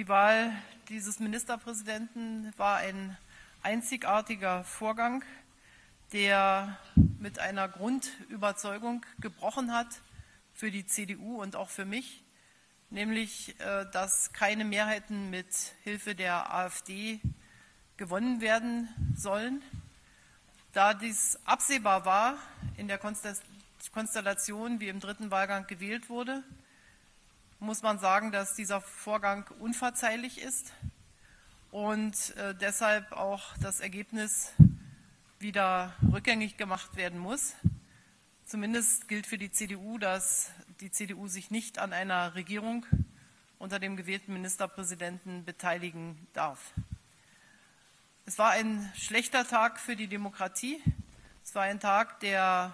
Die Wahl dieses Ministerpräsidenten war ein einzigartiger Vorgang, der mit einer Grundüberzeugung gebrochen hat für die CDU und auch für mich, nämlich äh, dass keine Mehrheiten mit Hilfe der AfD gewonnen werden sollen. Da dies absehbar war in der Konstellation, wie im dritten Wahlgang gewählt wurde, muss man sagen, dass dieser Vorgang unverzeihlich ist und äh, deshalb auch das Ergebnis wieder rückgängig gemacht werden muss. Zumindest gilt für die CDU, dass die CDU sich nicht an einer Regierung unter dem gewählten Ministerpräsidenten beteiligen darf. Es war ein schlechter Tag für die Demokratie. Es war ein Tag, der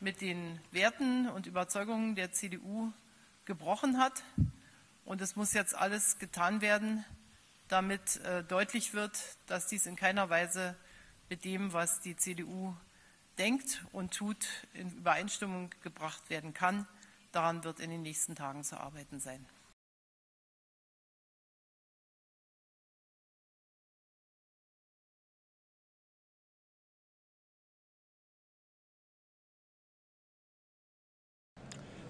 mit den Werten und Überzeugungen der CDU gebrochen hat. Und es muss jetzt alles getan werden, damit äh, deutlich wird, dass dies in keiner Weise mit dem, was die CDU denkt und tut, in Übereinstimmung gebracht werden kann. Daran wird in den nächsten Tagen zu arbeiten sein.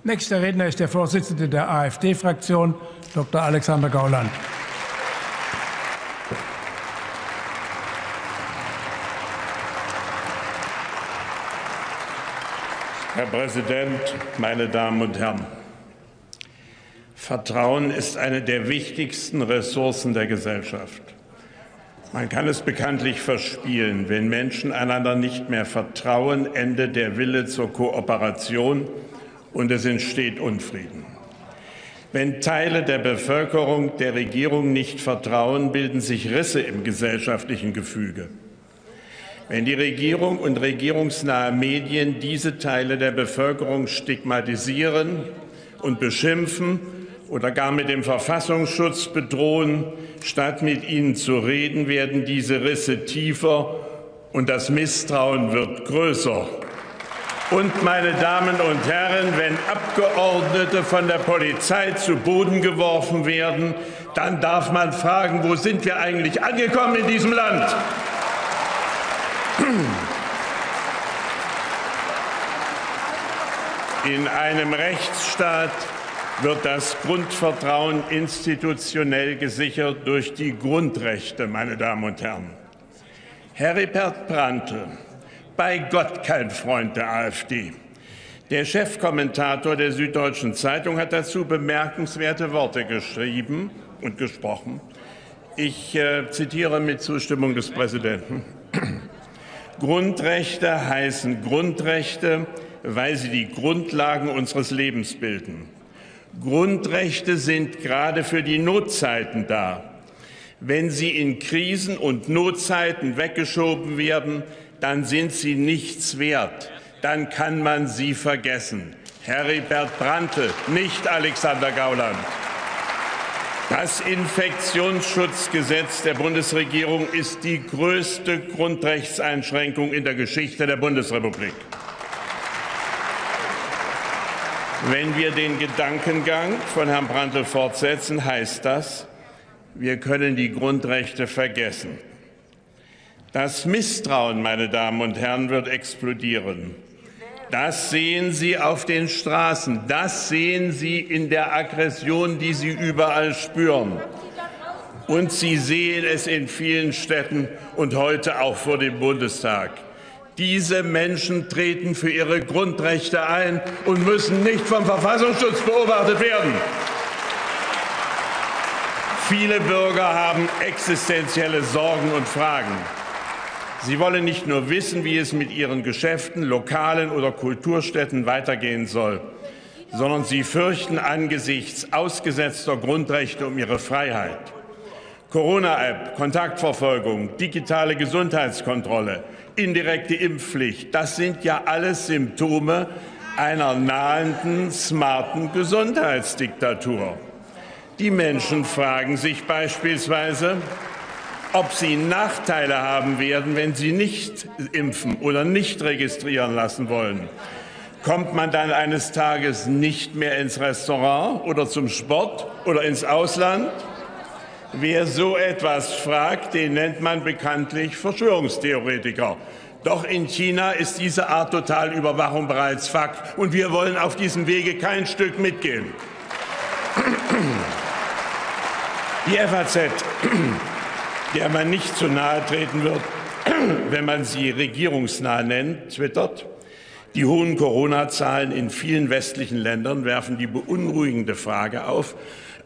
Nächster Redner ist der Vorsitzende der AfD-Fraktion, Dr. Alexander Gauland. Herr Präsident, meine Damen und Herren! Vertrauen ist eine der wichtigsten Ressourcen der Gesellschaft. Man kann es bekanntlich verspielen. Wenn Menschen einander nicht mehr vertrauen, endet der Wille zur Kooperation und es entsteht Unfrieden. Wenn Teile der Bevölkerung der Regierung nicht vertrauen, bilden sich Risse im gesellschaftlichen Gefüge. Wenn die Regierung und regierungsnahe Medien diese Teile der Bevölkerung stigmatisieren und beschimpfen oder gar mit dem Verfassungsschutz bedrohen, statt mit ihnen zu reden, werden diese Risse tiefer und das Misstrauen wird größer. Und, meine Damen und Herren, wenn Abgeordnete von der Polizei zu Boden geworfen werden, dann darf man fragen, wo sind wir eigentlich angekommen in diesem Land? In einem Rechtsstaat wird das Grundvertrauen institutionell gesichert durch die Grundrechte, meine Damen und Herren. Heribert Brandte bei Gott kein Freund der AfD. Der Chefkommentator der Süddeutschen Zeitung hat dazu bemerkenswerte Worte geschrieben und gesprochen. Ich äh, zitiere mit Zustimmung des Präsidenten. Grundrechte heißen Grundrechte, weil sie die Grundlagen unseres Lebens bilden. Grundrechte sind gerade für die Notzeiten da. Wenn sie in Krisen und Notzeiten weggeschoben werden, dann sind sie nichts wert. Dann kann man sie vergessen. Heribert Brandte, nicht Alexander Gauland. Das Infektionsschutzgesetz der Bundesregierung ist die größte Grundrechtseinschränkung in der Geschichte der Bundesrepublik. Wenn wir den Gedankengang von Herrn Brandte fortsetzen, heißt das, wir können die Grundrechte vergessen. Das Misstrauen, meine Damen und Herren, wird explodieren. Das sehen Sie auf den Straßen. Das sehen Sie in der Aggression, die Sie überall spüren. Und Sie sehen es in vielen Städten und heute auch vor dem Bundestag. Diese Menschen treten für ihre Grundrechte ein und müssen nicht vom Verfassungsschutz beobachtet werden. Viele Bürger haben existenzielle Sorgen und Fragen. Sie wollen nicht nur wissen, wie es mit ihren Geschäften, Lokalen oder Kulturstätten weitergehen soll, sondern sie fürchten angesichts ausgesetzter Grundrechte um ihre Freiheit. Corona-App, Kontaktverfolgung, digitale Gesundheitskontrolle, indirekte Impfpflicht, das sind ja alles Symptome einer nahenden, smarten Gesundheitsdiktatur. Die Menschen fragen sich beispielsweise, ob sie Nachteile haben werden, wenn sie nicht impfen oder nicht registrieren lassen wollen. Kommt man dann eines Tages nicht mehr ins Restaurant oder zum Sport oder ins Ausland? Wer so etwas fragt, den nennt man bekanntlich Verschwörungstheoretiker. Doch in China ist diese Art Totalüberwachung bereits Fakt, und wir wollen auf diesem Wege kein Stück mitgehen. Die FAZ, der man nicht zu nahe treten wird, wenn man sie regierungsnah nennt, twittert, die hohen Corona-Zahlen in vielen westlichen Ländern werfen die beunruhigende Frage auf,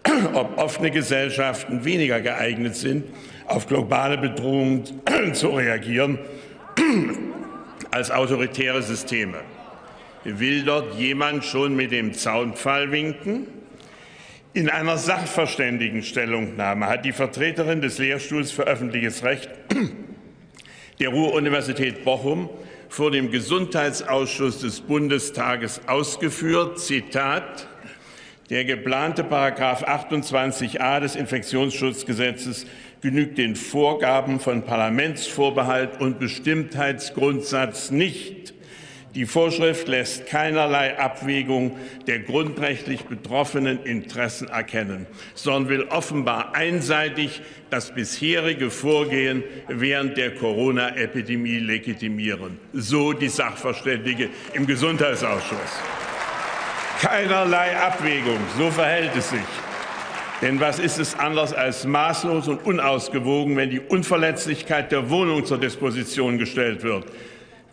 ob offene Gesellschaften weniger geeignet sind, auf globale Bedrohungen zu reagieren als autoritäre Systeme. Will dort jemand schon mit dem Zaunpfahl winken? In einer Sachverständigenstellungnahme hat die Vertreterin des Lehrstuhls für öffentliches Recht der Ruhr-Universität Bochum vor dem Gesundheitsausschuss des Bundestages ausgeführt, Zitat, der geplante Paragraph 28a des Infektionsschutzgesetzes genügt den Vorgaben von Parlamentsvorbehalt und Bestimmtheitsgrundsatz nicht. Die Vorschrift lässt keinerlei Abwägung der grundrechtlich betroffenen Interessen erkennen, sondern will offenbar einseitig das bisherige Vorgehen während der Corona-Epidemie legitimieren. So die Sachverständige im Gesundheitsausschuss. Keinerlei Abwägung, so verhält es sich. Denn was ist es anders als maßlos und unausgewogen, wenn die Unverletzlichkeit der Wohnung zur Disposition gestellt wird?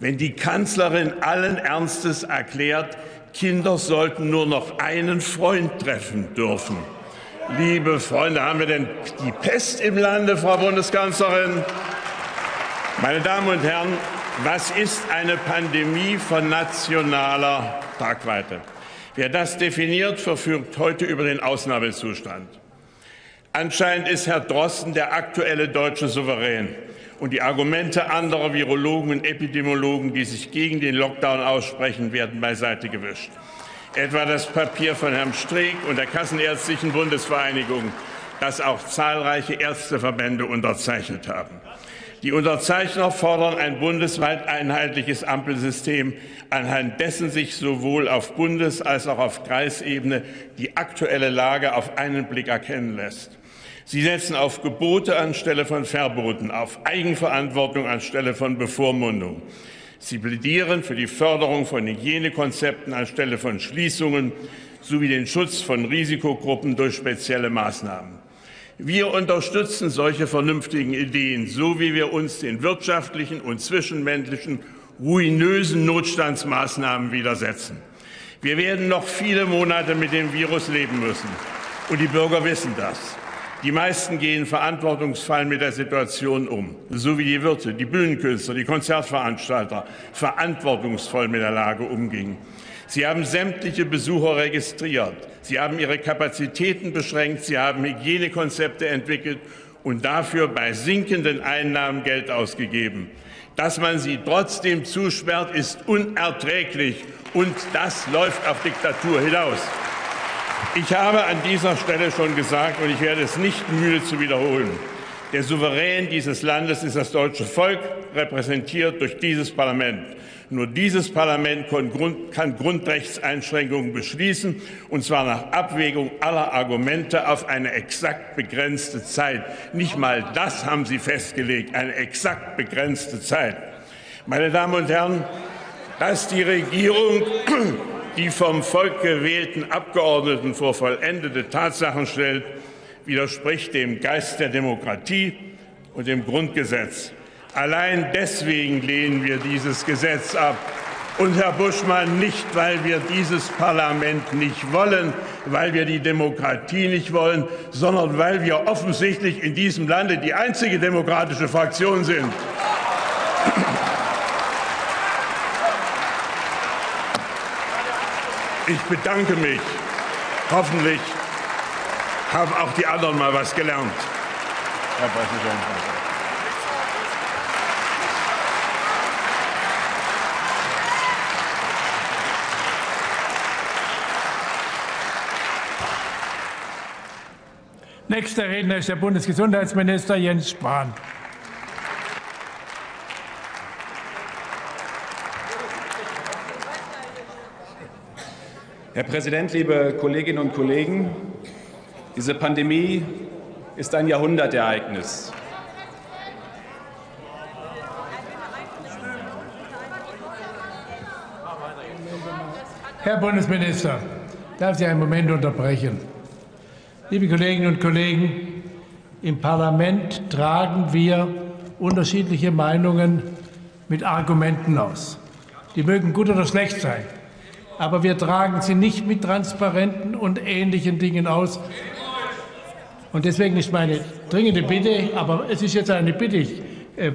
Wenn die Kanzlerin allen Ernstes erklärt, Kinder sollten nur noch einen Freund treffen dürfen. Liebe Freunde, haben wir denn die Pest im Lande, Frau Bundeskanzlerin? Meine Damen und Herren, was ist eine Pandemie von nationaler Tragweite? Wer das definiert, verfügt heute über den Ausnahmezustand. Anscheinend ist Herr Drosten der aktuelle deutsche Souverän und die Argumente anderer Virologen und Epidemiologen, die sich gegen den Lockdown aussprechen, werden beiseite gewischt. Etwa das Papier von Herrn Streeck und der Kassenärztlichen Bundesvereinigung, das auch zahlreiche Ärzteverbände unterzeichnet haben. Die Unterzeichner fordern ein bundesweit einheitliches Ampelsystem, anhand dessen sich sowohl auf Bundes- als auch auf Kreisebene die aktuelle Lage auf einen Blick erkennen lässt. Sie setzen auf Gebote anstelle von Verboten, auf Eigenverantwortung anstelle von Bevormundung. Sie plädieren für die Förderung von Hygienekonzepten anstelle von Schließungen sowie den Schutz von Risikogruppen durch spezielle Maßnahmen. Wir unterstützen solche vernünftigen Ideen, so wie wir uns den wirtschaftlichen und zwischenmenschlichen ruinösen Notstandsmaßnahmen widersetzen. Wir werden noch viele Monate mit dem Virus leben müssen. Und die Bürger wissen das. Die meisten gehen verantwortungsvoll mit der Situation um, so wie die Wirte, die Bühnenkünstler, die Konzertveranstalter verantwortungsvoll mit der Lage umgingen. Sie haben sämtliche Besucher registriert. Sie haben ihre Kapazitäten beschränkt. Sie haben Hygienekonzepte entwickelt und dafür bei sinkenden Einnahmen Geld ausgegeben. Dass man sie trotzdem zusperrt, ist unerträglich und das läuft auf Diktatur hinaus. Ich habe an dieser Stelle schon gesagt, und ich werde es nicht müde zu wiederholen, der Souverän dieses Landes ist das deutsche Volk, repräsentiert durch dieses Parlament. Nur dieses Parlament kann Grundrechtseinschränkungen beschließen, und zwar nach Abwägung aller Argumente auf eine exakt begrenzte Zeit. Nicht mal das haben Sie festgelegt, eine exakt begrenzte Zeit. Meine Damen und Herren, dass die Regierung die vom Volk gewählten Abgeordneten vor vollendete Tatsachen stellt, widerspricht dem Geist der Demokratie und dem Grundgesetz. Allein deswegen lehnen wir dieses Gesetz ab. Und Herr Buschmann, nicht, weil wir dieses Parlament nicht wollen, weil wir die Demokratie nicht wollen, sondern weil wir offensichtlich in diesem Lande die einzige demokratische Fraktion sind. Ich bedanke mich. Hoffentlich haben auch die anderen mal was gelernt. Herr Präsident. Nächster Redner ist der Bundesgesundheitsminister Jens Spahn. Herr Präsident, liebe Kolleginnen und Kollegen! Diese Pandemie ist ein Jahrhundertereignis. Herr Bundesminister, darf Sie einen Moment unterbrechen? Liebe Kolleginnen und Kollegen, im Parlament tragen wir unterschiedliche Meinungen mit Argumenten aus. Die mögen gut oder schlecht sein, aber wir tragen sie nicht mit transparenten und ähnlichen Dingen aus. Und deswegen ist meine dringende Bitte, aber es ist jetzt eine Bitte, ich äh,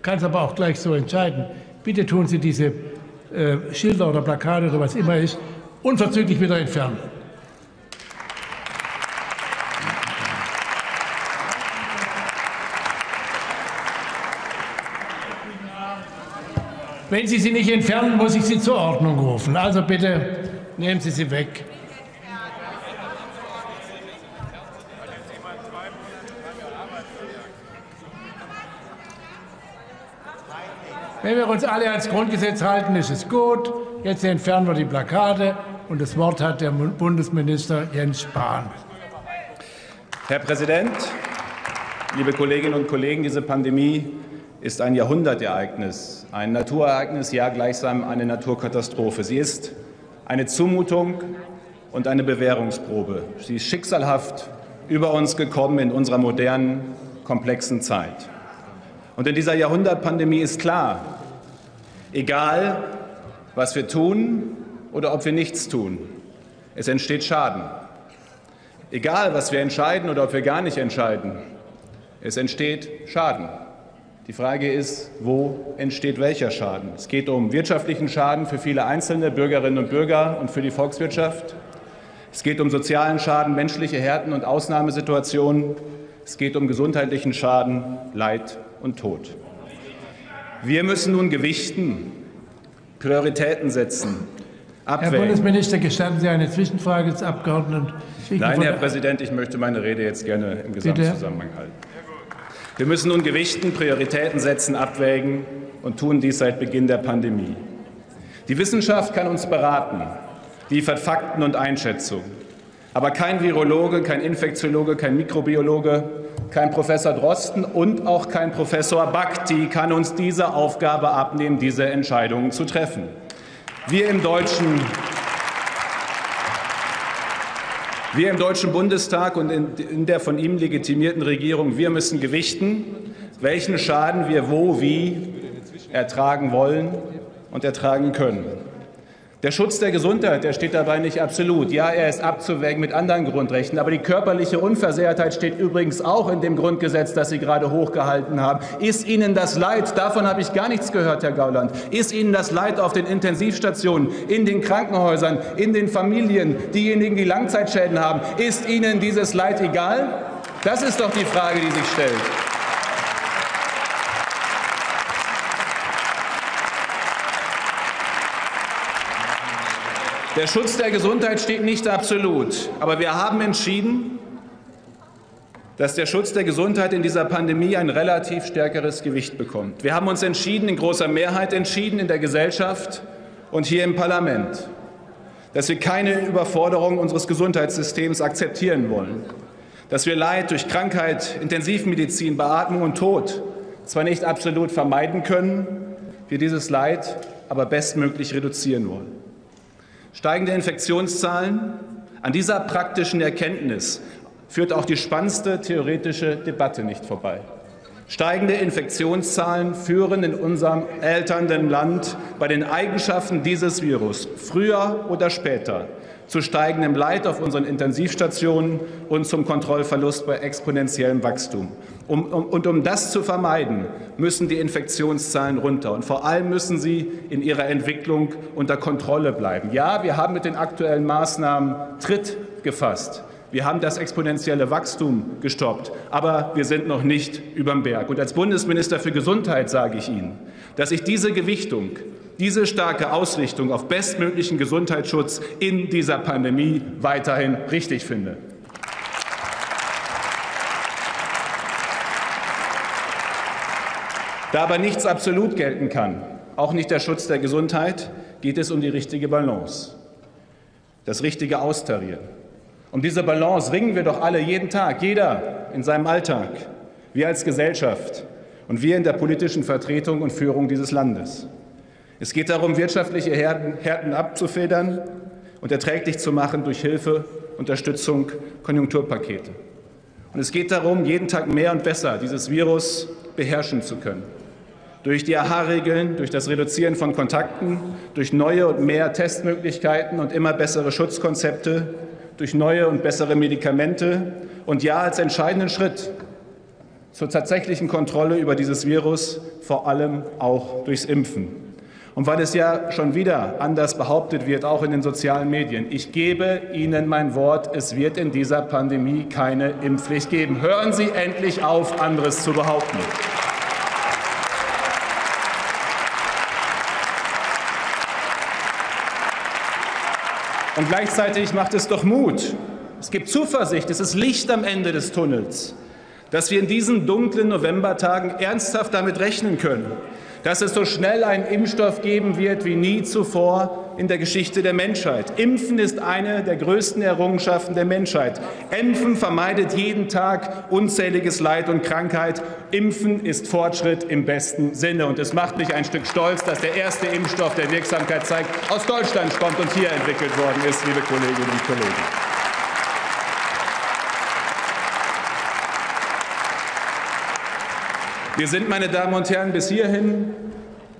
kann es aber auch gleich so entscheiden, bitte tun Sie diese äh, Schilder oder Plakate oder was immer ist, unverzüglich wieder entfernen. Wenn Sie sie nicht entfernen, muss ich Sie zur Ordnung rufen. Also bitte nehmen Sie sie weg. Wenn wir uns alle ans Grundgesetz halten, ist es gut. Jetzt entfernen wir die Plakate und das Wort hat der Bundesminister Jens Spahn. Herr Präsident, liebe Kolleginnen und Kollegen, diese Pandemie ist ein Jahrhundertereignis, ein Naturereignis, ja gleichsam eine Naturkatastrophe. Sie ist eine Zumutung und eine Bewährungsprobe. Sie ist schicksalhaft über uns gekommen in unserer modernen, komplexen Zeit. Und in dieser Jahrhundertpandemie ist klar, egal was wir tun oder ob wir nichts tun, es entsteht Schaden. Egal was wir entscheiden oder ob wir gar nicht entscheiden, es entsteht Schaden. Die Frage ist, wo entsteht welcher Schaden? Es geht um wirtschaftlichen Schaden für viele einzelne Bürgerinnen und Bürger und für die Volkswirtschaft. Es geht um sozialen Schaden, menschliche Härten und Ausnahmesituationen. Es geht um gesundheitlichen Schaden, Leid und Tod. Wir müssen nun gewichten, Prioritäten setzen, abwägen. Herr Bundesminister, gestatten Sie eine Zwischenfrage des Abgeordneten? Nein, Herr Präsident, ich möchte meine Rede jetzt gerne im Gesamtzusammenhang halten. Wir müssen nun gewichten, Prioritäten setzen, abwägen und tun dies seit Beginn der Pandemie. Die Wissenschaft kann uns beraten, liefert Fakten und Einschätzungen. Aber kein Virologe, kein Infektiologe, kein Mikrobiologe, kein Professor Drosten und auch kein Professor Bhakti kann uns diese Aufgabe abnehmen, diese Entscheidungen zu treffen. Wir im Deutschen wir im Deutschen Bundestag und in der von ihm legitimierten Regierung, wir müssen gewichten, welchen Schaden wir wo, wie ertragen wollen und ertragen können. Der Schutz der Gesundheit, der steht dabei nicht absolut. Ja, er ist abzuwägen mit anderen Grundrechten. Aber die körperliche Unversehrtheit steht übrigens auch in dem Grundgesetz, das Sie gerade hochgehalten haben. Ist Ihnen das Leid, davon habe ich gar nichts gehört, Herr Gauland, ist Ihnen das Leid auf den Intensivstationen, in den Krankenhäusern, in den Familien, diejenigen, die Langzeitschäden haben, ist Ihnen dieses Leid egal? Das ist doch die Frage, die sich stellt. Der Schutz der Gesundheit steht nicht absolut. Aber wir haben entschieden, dass der Schutz der Gesundheit in dieser Pandemie ein relativ stärkeres Gewicht bekommt. Wir haben uns entschieden, in großer Mehrheit entschieden in der Gesellschaft und hier im Parlament, dass wir keine Überforderung unseres Gesundheitssystems akzeptieren wollen, dass wir Leid durch Krankheit, Intensivmedizin, Beatmung und Tod zwar nicht absolut vermeiden können, wir dieses Leid aber bestmöglich reduzieren wollen. Steigende Infektionszahlen. An dieser praktischen Erkenntnis führt auch die spannendste theoretische Debatte nicht vorbei. Steigende Infektionszahlen führen in unserem alternden Land bei den Eigenschaften dieses Virus früher oder später zu steigendem Leid auf unseren Intensivstationen und zum Kontrollverlust bei exponentiellem Wachstum. Um, um, und um das zu vermeiden, müssen die Infektionszahlen runter. Und vor allem müssen sie in ihrer Entwicklung unter Kontrolle bleiben. Ja, wir haben mit den aktuellen Maßnahmen Tritt gefasst. Wir haben das exponentielle Wachstum gestoppt, aber wir sind noch nicht überm Berg. Und als Bundesminister für Gesundheit sage ich Ihnen, dass ich diese Gewichtung diese starke Ausrichtung auf bestmöglichen Gesundheitsschutz in dieser Pandemie weiterhin richtig finde. Da aber nichts absolut gelten kann, auch nicht der Schutz der Gesundheit, geht es um die richtige Balance, das richtige Austarieren. Um diese Balance ringen wir doch alle jeden Tag, jeder in seinem Alltag, wir als Gesellschaft und wir in der politischen Vertretung und Führung dieses Landes. Es geht darum, wirtschaftliche Härten abzufedern und erträglich zu machen durch Hilfe, Unterstützung, Konjunkturpakete. Und es geht darum, jeden Tag mehr und besser dieses Virus beherrschen zu können. Durch die AHA-Regeln, durch das Reduzieren von Kontakten, durch neue und mehr Testmöglichkeiten und immer bessere Schutzkonzepte, durch neue und bessere Medikamente und ja als entscheidenden Schritt zur tatsächlichen Kontrolle über dieses Virus vor allem auch durchs Impfen. Und weil es ja schon wieder anders behauptet wird, auch in den sozialen Medien, ich gebe Ihnen mein Wort, es wird in dieser Pandemie keine Impfpflicht geben. Hören Sie endlich auf, anderes zu behaupten. Und gleichzeitig macht es doch Mut. Es gibt Zuversicht, es ist Licht am Ende des Tunnels, dass wir in diesen dunklen Novembertagen ernsthaft damit rechnen können, dass es so schnell einen Impfstoff geben wird wie nie zuvor in der Geschichte der Menschheit. Impfen ist eine der größten Errungenschaften der Menschheit. Impfen vermeidet jeden Tag unzähliges Leid und Krankheit. Impfen ist Fortschritt im besten Sinne. Und es macht mich ein Stück stolz, dass der erste Impfstoff, der Wirksamkeit zeigt, aus Deutschland kommt und hier entwickelt worden ist, liebe Kolleginnen und Kollegen. Wir sind, meine Damen und Herren, bis hierhin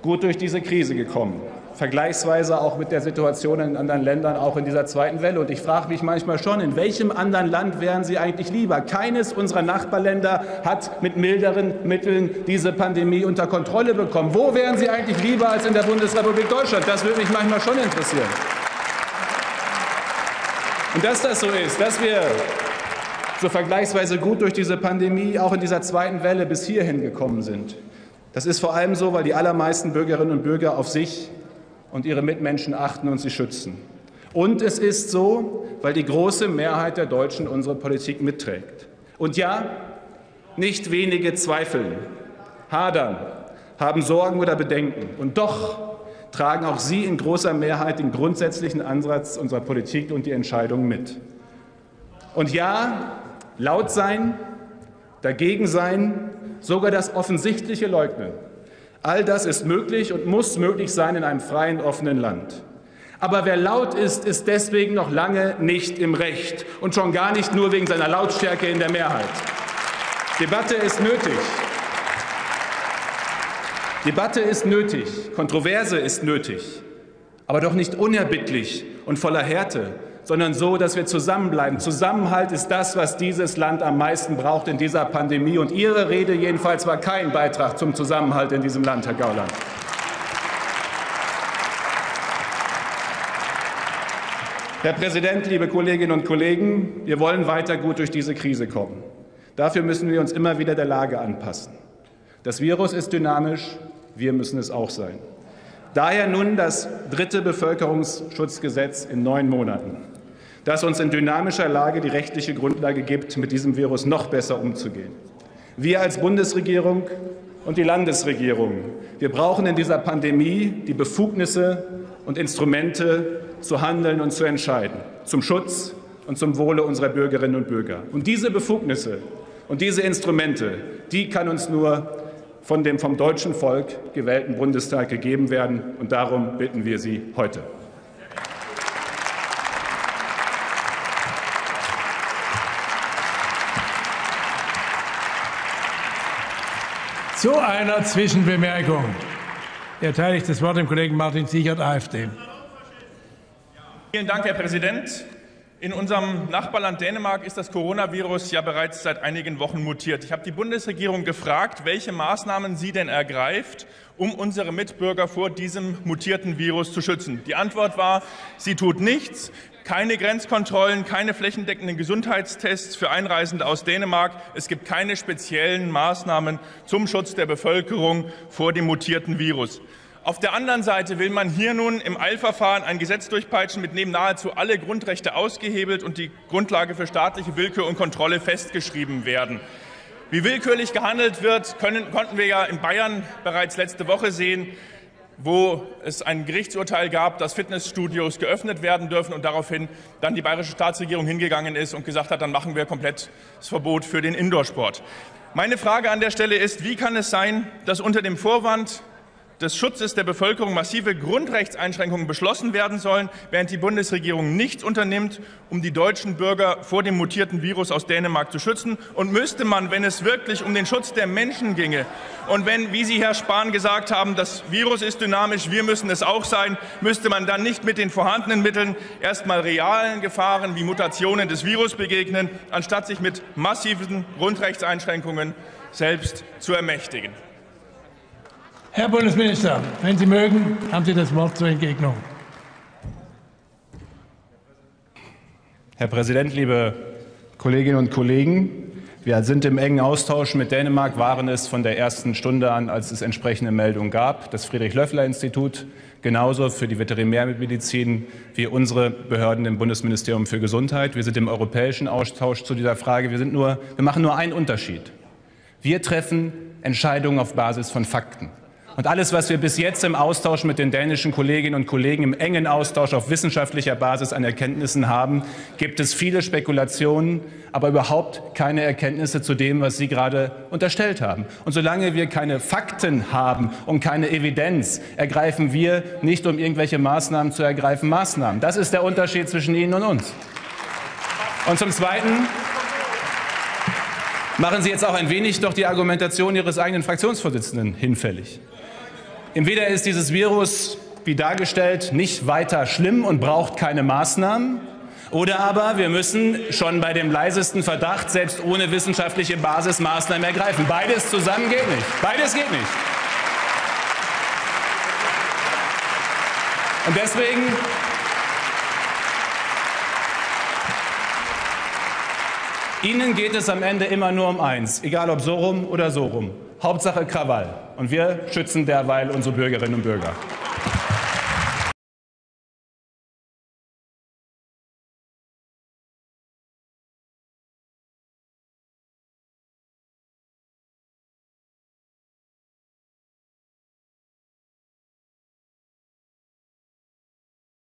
gut durch diese Krise gekommen. Vergleichsweise auch mit der Situation in anderen Ländern, auch in dieser zweiten Welle. Und ich frage mich manchmal schon, in welchem anderen Land wären Sie eigentlich lieber? Keines unserer Nachbarländer hat mit milderen Mitteln diese Pandemie unter Kontrolle bekommen. Wo wären Sie eigentlich lieber als in der Bundesrepublik Deutschland? Das würde mich manchmal schon interessieren. Und dass das so ist, dass wir so vergleichsweise gut durch diese Pandemie auch in dieser zweiten Welle bis hierhin gekommen sind. Das ist vor allem so, weil die allermeisten Bürgerinnen und Bürger auf sich und ihre Mitmenschen achten und sie schützen. Und es ist so, weil die große Mehrheit der Deutschen unsere Politik mitträgt. Und ja, nicht wenige zweifeln, hadern, haben Sorgen oder Bedenken. Und doch tragen auch sie in großer Mehrheit den grundsätzlichen Ansatz unserer Politik und die Entscheidungen mit. Und ja, laut sein, dagegen sein, sogar das Offensichtliche leugnen. All das ist möglich und muss möglich sein in einem freien, offenen Land. Aber wer laut ist, ist deswegen noch lange nicht im Recht und schon gar nicht nur wegen seiner Lautstärke in der Mehrheit. Debatte ist nötig. Debatte ist nötig, Kontroverse ist nötig, aber doch nicht unerbittlich und voller Härte, sondern so, dass wir zusammenbleiben. Zusammenhalt ist das, was dieses Land am meisten braucht in dieser Pandemie. Und Ihre Rede jedenfalls war kein Beitrag zum Zusammenhalt in diesem Land, Herr Gauland. Herr Präsident, liebe Kolleginnen und Kollegen, wir wollen weiter gut durch diese Krise kommen. Dafür müssen wir uns immer wieder der Lage anpassen. Das Virus ist dynamisch, wir müssen es auch sein. Daher nun das dritte Bevölkerungsschutzgesetz in neun Monaten das uns in dynamischer Lage die rechtliche Grundlage gibt, mit diesem Virus noch besser umzugehen. Wir als Bundesregierung und die Landesregierung, wir brauchen in dieser Pandemie die Befugnisse und Instrumente zu handeln und zu entscheiden, zum Schutz und zum Wohle unserer Bürgerinnen und Bürger. Und diese Befugnisse und diese Instrumente, die kann uns nur von dem vom deutschen Volk gewählten Bundestag gegeben werden. Und darum bitten wir Sie heute. Zu einer Zwischenbemerkung erteile ich das Wort dem Kollegen Martin Sichert, AfD. Vielen Dank, Herr Präsident. In unserem Nachbarland Dänemark ist das Coronavirus ja bereits seit einigen Wochen mutiert. Ich habe die Bundesregierung gefragt, welche Maßnahmen sie denn ergreift, um unsere Mitbürger vor diesem mutierten Virus zu schützen. Die Antwort war, sie tut nichts keine Grenzkontrollen, keine flächendeckenden Gesundheitstests für Einreisende aus Dänemark. Es gibt keine speziellen Maßnahmen zum Schutz der Bevölkerung vor dem mutierten Virus. Auf der anderen Seite will man hier nun im Eilverfahren ein Gesetz durchpeitschen, mit dem nahezu alle Grundrechte ausgehebelt und die Grundlage für staatliche Willkür und Kontrolle festgeschrieben werden. Wie willkürlich gehandelt wird, können, konnten wir ja in Bayern bereits letzte Woche sehen. Wo es ein Gerichtsurteil gab, dass Fitnessstudios geöffnet werden dürfen und daraufhin dann die bayerische Staatsregierung hingegangen ist und gesagt hat, dann machen wir komplett das Verbot für den Indoorsport. Meine Frage an der Stelle ist, wie kann es sein, dass unter dem Vorwand des Schutzes der Bevölkerung massive Grundrechtseinschränkungen beschlossen werden sollen, während die Bundesregierung nichts unternimmt, um die deutschen Bürger vor dem mutierten Virus aus Dänemark zu schützen. Und müsste man, wenn es wirklich um den Schutz der Menschen ginge und wenn, wie Sie, Herr Spahn, gesagt haben, das Virus ist dynamisch, wir müssen es auch sein, müsste man dann nicht mit den vorhandenen Mitteln erst mal realen Gefahren wie Mutationen des Virus begegnen, anstatt sich mit massiven Grundrechtseinschränkungen selbst zu ermächtigen. Herr Bundesminister, wenn Sie mögen, haben Sie das Wort zur Entgegnung. Herr Präsident, liebe Kolleginnen und Kollegen! Wir sind im engen Austausch mit Dänemark, waren es von der ersten Stunde an, als es entsprechende Meldungen gab. Das Friedrich-Löffler-Institut genauso für die Veterinärmedizin wie unsere Behörden im Bundesministerium für Gesundheit. Wir sind im europäischen Austausch zu dieser Frage. Wir, sind nur, wir machen nur einen Unterschied. Wir treffen Entscheidungen auf Basis von Fakten. Und alles, was wir bis jetzt im Austausch mit den dänischen Kolleginnen und Kollegen, im engen Austausch auf wissenschaftlicher Basis an Erkenntnissen haben, gibt es viele Spekulationen, aber überhaupt keine Erkenntnisse zu dem, was Sie gerade unterstellt haben. Und solange wir keine Fakten haben und keine Evidenz, ergreifen wir nicht, um irgendwelche Maßnahmen zu ergreifen, Maßnahmen. Das ist der Unterschied zwischen Ihnen und uns. Und zum Zweiten machen Sie jetzt auch ein wenig doch die Argumentation Ihres eigenen Fraktionsvorsitzenden hinfällig. Entweder ist dieses Virus, wie dargestellt, nicht weiter schlimm und braucht keine Maßnahmen, oder aber wir müssen schon bei dem leisesten Verdacht, selbst ohne wissenschaftliche Basis, Maßnahmen ergreifen. Beides zusammen geht nicht. Beides geht nicht. Und deswegen Ihnen geht es am Ende immer nur um eins, egal ob so rum oder so rum. Hauptsache Krawall. Und wir schützen derweil unsere Bürgerinnen und Bürger.